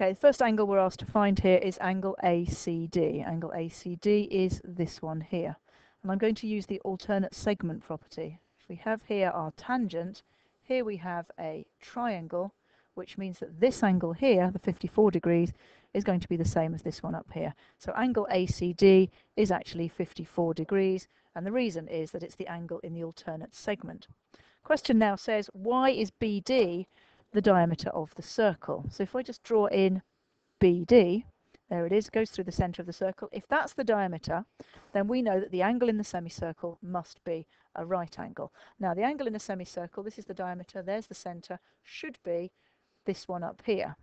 Okay, the first angle we're asked to find here is angle ACD. Angle ACD is this one here. And I'm going to use the alternate segment property. We have here our tangent, here we have a triangle, which means that this angle here, the 54 degrees, is going to be the same as this one up here. So angle ACD is actually 54 degrees, and the reason is that it's the angle in the alternate segment. Question now says, why is BD the diameter of the circle. So if I just draw in BD, there it is, goes through the center of the circle. If that's the diameter, then we know that the angle in the semicircle must be a right angle. Now the angle in a semicircle, this is the diameter, there's the center, should be this one up here.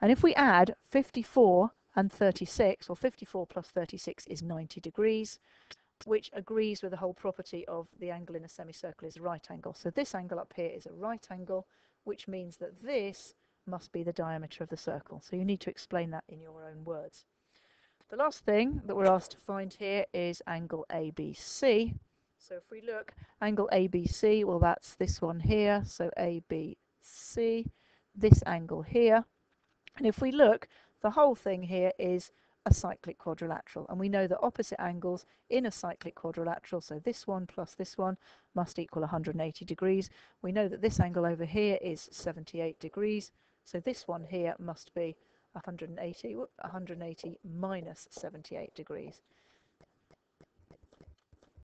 And if we add 54 and 36, or 54 plus 36 is 90 degrees, which agrees with the whole property of the angle in a semicircle is a right angle. So this angle up here is a right angle, which means that this must be the diameter of the circle. So you need to explain that in your own words. The last thing that we're asked to find here is angle ABC. So if we look, angle ABC, well that's this one here, so ABC, this angle here. And if we look, the whole thing here is a cyclic quadrilateral. And we know that opposite angles in a cyclic quadrilateral, so this one plus this one, must equal 180 degrees. We know that this angle over here is 78 degrees. So this one here must be 180, 180 minus 78 degrees.